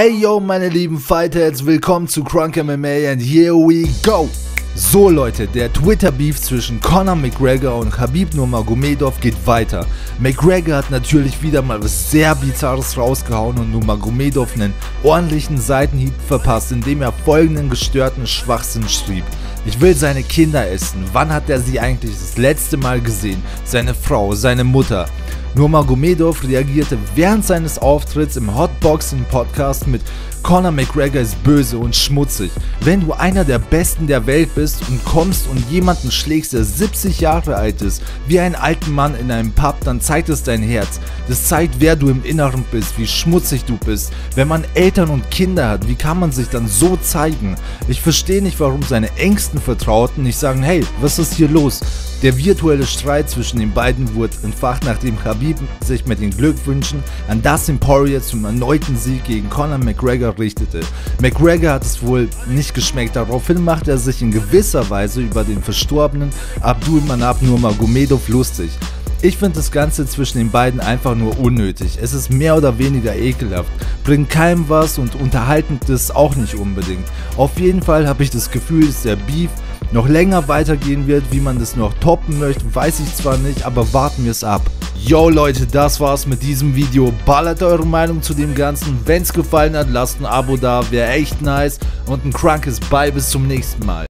Ey yo meine lieben Fightheads, willkommen zu Crunk MMA and here we go! So Leute, der Twitter-Beef zwischen Conor McGregor und Khabib Nurmagomedov geht weiter. McGregor hat natürlich wieder mal was sehr Bizarres rausgehauen und Nurmagomedov einen ordentlichen Seitenhieb verpasst, indem er folgenden gestörten Schwachsinn schrieb. Ich will seine Kinder essen. Wann hat er sie eigentlich das letzte Mal gesehen? Seine Frau, seine Mutter. Nurmagomedov reagierte während seines Auftritts im Hotboxing Podcast mit Conor McGregor ist böse und schmutzig. Wenn du einer der Besten der Welt bist und kommst und jemanden schlägst, der 70 Jahre alt ist, wie einen alten Mann in einem Pub, dann zeigt es dein Herz. Das zeigt, wer du im Inneren bist, wie schmutzig du bist. Wenn man Eltern und Kinder hat, wie kann man sich dann so zeigen? Ich verstehe nicht, warum seine engsten Vertrauten nicht sagen, hey, was ist hier los? Der virtuelle Streit zwischen den beiden wurde entfacht, nachdem Khabib sich mit den Glückwünschen an Dustin Poirier zum erneuten Sieg gegen Conor McGregor richtete. McGregor hat es wohl nicht geschmeckt, daraufhin machte er sich in gewisser Weise über den verstorbenen Abdul Manab Nurmagomedov lustig. Ich finde das Ganze zwischen den beiden einfach nur unnötig. Es ist mehr oder weniger ekelhaft, bringt keinem was und unterhaltend ist auch nicht unbedingt. Auf jeden Fall habe ich das Gefühl, dass der Beef noch länger weitergehen wird. Wie man das noch toppen möchte, weiß ich zwar nicht, aber warten wir es ab. Yo Leute, das war's mit diesem Video. Ballert eure Meinung zu dem Ganzen. Wenn's gefallen hat, lasst ein Abo da, wäre echt nice. Und ein krankes Bye bis zum nächsten Mal.